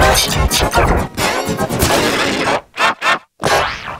素晴らし。